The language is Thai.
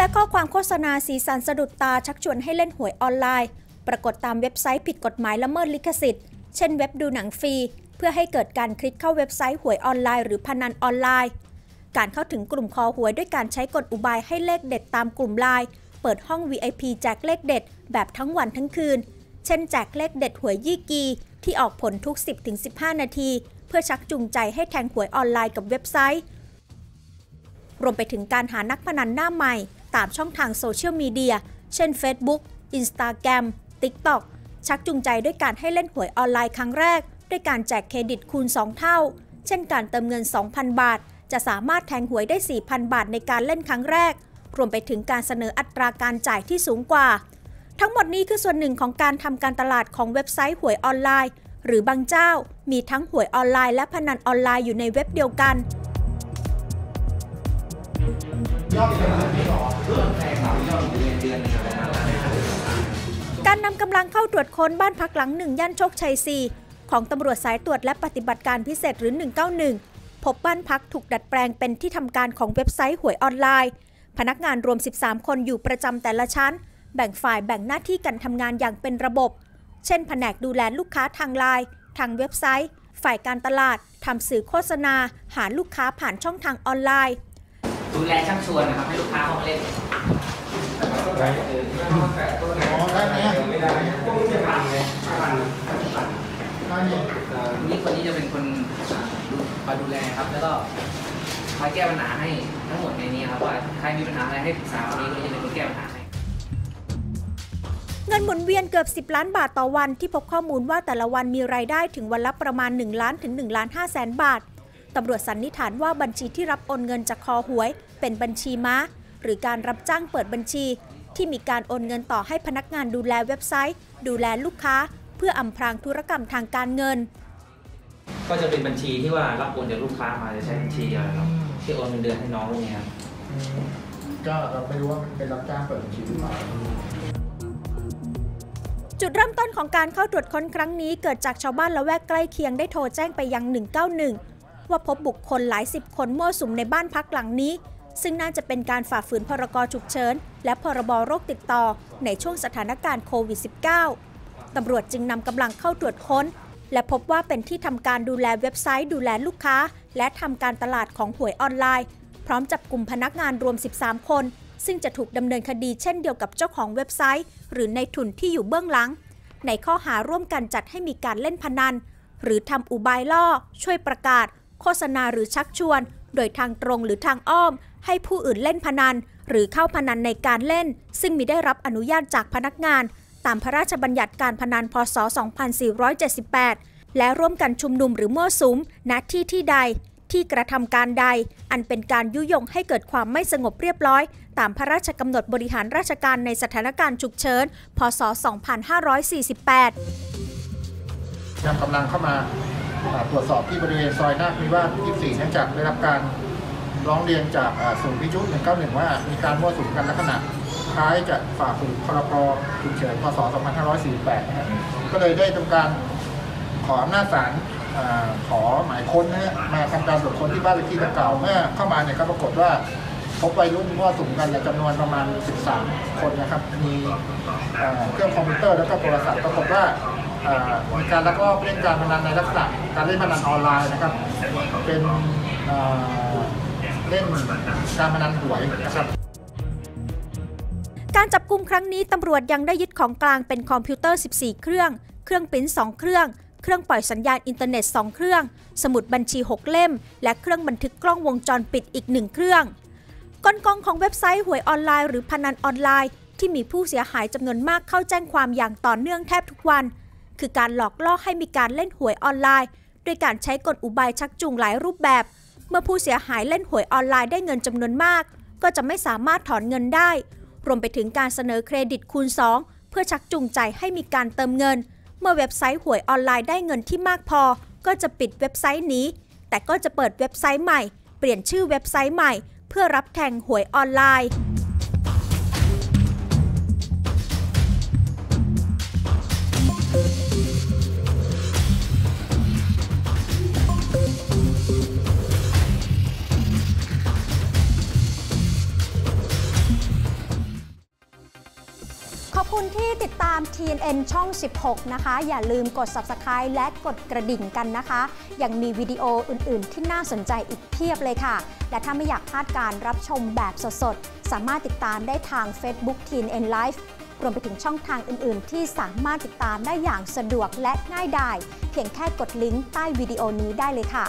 และข้อความโฆษณาสีสันสะดุดตาชักชวนให้เล่นหวยออนไลน์ ปรากฏตามเว็บไซต์ผิดกฎหมายละเมิดลิขสิทธิ์ เช่นเว็บดูหนังฟรี เพื่อให้เกิดการคลิกเข้าเว็บไซต์หวยออนไลน์หรือพนันออนไลน์ การเข้าถึงกลุ่มคอหวยด้วยการใช้กลอุบายให้เลขเด็ดตามกลุ่มไลน์ เปิดห้อง VIP แจกเลขเด็ด แบบทั้งวันทั้งคืน เช่นแจกเลขเด็ดหวยยี่กี ที่ออกผลทุก 10-15 นาที เพื่อชักจูงใจให้แทงหวยออนไลน์กับเว็บไซต์ รวมไปถึงการหานักพนันหน้าใหม่ ตามช่องทางโซเชียลมีเดีย เช่น Facebook Instagram TikTok ชักจูงใจด้วยการให้เล่นหวยออนไลน์ครั้งแรก ด้วยการแจกเครดิตคูณ 2 เท่า เช่นการเติมเงิน 2,000 บาท จะสามารถแทงหวยได้ 4,000 บาทในการเล่นครั้งแรก รวมไปถึงการเสนออัตราการจ่ายที่สูงกว่า ทั้งหมดนี้คือส่วนหนึ่งของการทำการตลาดของเว็บไซต์หวยออนไลน์ หรือบางเจ้า มีทั้งหวยออนไลน์และพนันออนไลน์อยู่ในเว็บเดียวกัน การนำกำลังเข้าตรวจค้นบ้านพักหลังหนึ่งย่านโชคชัย 4 ของตำรวจสายตรวจและปฏิบัติการพิเศษหรือ 191 พบบ้านพักถูกดัดแปลงเป็นที่ทำการของเว็บไซต์หวยออนไลน์ พนักงานรวม 13 คนอยู่ประจำแต่ละชั้น แบ่งฝ่ายแบ่งหน้าที่กันทำงานอย่างเป็นระบบ เช่น แผนกดูแลลูกค้าทางไลน์ทางเว็บไซต์ ฝ่ายการตลาดทำสื่อโฆษณา หาลูกค้าผ่านช่องทางออนไลน์ ดูแลชักชวนนะครับให้ลูกค้าเข้ามาเล่นอ๋อได้ไหมอะได้นี่นี่คนนี้จะเป็นคนดูคอยดูแลครับ แล้วก็คอยแก้ปัญหาให้ทั้งหมดในนี้ครับว่าใครมีปัญหาอะไรให้ปรึกษาวันนี้ก็จะเป็นคนแก้ปัญหาให้เงินหมุนเวียนเกือบ 10 ล้านบาทต่อวันที่พบข้อมูลว่าแต่ละวันมีรายได้ถึงวันละประมาณ 1 ล้านถึง1ล้าน5แสนบาทตำรวจสันนิษฐานว่าบัญชีที่รับโอนเงินจากคอหวย เป็นบัญชีม้า หรือการรับจ้างเปิดบัญชี ที่มีการโอนเงินต่อให้พนักงานดูแลเว็บไซต์ ดูแลลูกค้า เพื่ออำพรางธุรกรรมทางการเงิน ก็จะเป็นบัญชีที่ว่ารับโอนจากลูกค้ามาจะใช้บัญชีเดียวนะครับที่โอนเงินเดือนให้น้องพวกนี้ครับอืมก็เราไม่รู้ว่ามันเป็นรับจ้างเปิดบัญชีหรือเปล่าจุดเริ่มต้นของการเข้าตรวจค้นครั้งนี้เกิดจากชาวบ้านละแวกใกล้เคียงได้โทรแจ้งไปยัง 191 ว่าพบบุคคลหลายสิบคนมั่วสุมในบ้านพักหลังนี้ ซึ่งน่าจะเป็นการฝ่าฝืนพรกฉุกเฉินและพรบโรคติดต่อในช่วงสถานการณ์โควิด -19 ตำรวจจึงนำกำลังเข้าตรวจค้น และพบว่าเป็นที่ทำการดูแลเว็บไซต์ดูแลลูกค้า และทำการตลาดของหวยออนไลน์ พร้อมจับกลุ่มพนักงานรวม 13 คน ซึ่งจะถูกดำเนินคดีเช่นเดียวกับเจ้าของเว็บไซต์ หรือในทุนที่อยู่เบื้องหลัง ในข้อหาร่วมกันจัดให้มีการเล่นพนัน หรือทำอุบายล่อ ช่วยประกาศ โฆษณาหรือชักชวน โดยทางตรงหรือทางอ้อม ให้ผู้อื่นเล่นพนัน หรือเข้าพนันในการเล่น ซึ่งมิได้รับอนุญาตจากพนักงาน ตามพระราชบัญญัติการพนันพศ 2478 และร่วมกันชุมนุมหรือมั่วสุมณที่ที่ใดที่กระทำการใด อันเป็นการยุยงให้เกิดความไม่สงบเรียบร้อย ตามพระราชกำหนดบริหารราชการในสถานการณ์ฉุกเฉิน พศ 2548นำกำลังเข้ามาอ่า ตรวจสอบที่บริเวณซอยนาคนิวาส24 เนื่องจากได้รับการร้องเรียนจากอ่าศูนย์วิทยุ191 ว่ามีการมั่วสุมกันลักษณะคล้ายจะฝ่าฝืนพรกฉุกเฉินพศ 2548 นะครับก็เลยได้ทำการขออำนาจศาลอ่าขอหมายค้นนะฮะมาทำการตรวจค้นที่บ้านเลขที่ดังกล่าวเมื่อเข้ามาเนี่ยก็ปรากฏว่าพบวัยรุ่นมั่วสุมกันเนี่ยจำนวนประมาณ 13 คนนะครับ มีเอ่อเครื่องคอมพิวเตอร์แล้วก็โทรศัพท์ปรากฏว่าเอ่อ มีการลักลอบเล่นการพนันในลักษณะการเล่นพนันออนไลน์นะครับ เป็นเล่นการพนันหวยนะครับการจับกลุ่มครั้งนี้ตำรวจยังได้ยึดของกลางเป็นคอมพิวเตอร์ 14 เครื่อง เครื่องปริ้น2เครื่อง เครื่องปล่อยสัญญาณอินเทอร์เน็ต 2 เครื่อง สมุดบัญชี 6 เล่ม และเครื่องบันทึกกล้องวงจรปิดอีก 1 เครื่องกลกองของเว็บไซต์หวยออนไลน์หรือพนันออนไลน์ ที่มีผู้เสียหายจำนวนมากเข้าแจ้งความอย่างต่อเนื่องแทบทุกวัน คือการหลอกล่อให้มีการเล่นหวยออนไลน์ด้วยการใช้กลอุบายชักจูงหลายรูปแบบ เมื่อผู้เสียหายเล่นหวยออนไลน์ได้เงินจำนวนมาก ก็จะไม่สามารถถอนเงินได้ รวมไปถึงการเสนอเครดิตคูณ 2 เพื่อชักจูงใจให้มีการเติมเงิน เมื่อเว็บไซต์หวยออนไลน์ได้เงินที่มากพอ ก็จะปิดเว็บไซต์นี้ แต่ก็จะเปิดเว็บไซต์ใหม่ เปลี่ยนชื่อเว็บไซต์ใหม่ เพื่อรับแทงหวยออนไลน์ ที่ติดตาม TNN ช่อง 16 นะคะ อย่าลืมกด Subscribe และกดกระดิ่งกันนะคะ ยังมีวิดีโออื่น ๆ ที่น่าสนใจอีกเพียบเลยค่ะ และถ้าไม่อยากพลาดการรับชมแบบสด ๆ สามารถติดตามได้ทาง Facebook TNN Live รวมไปถึงช่องทางอื่น ๆ ที่สามารถติดตามได้อย่างสะดวกและง่ายดาย เพียงแค่กดลิงก์ใต้วิดีโอนี้ได้เลยค่ะ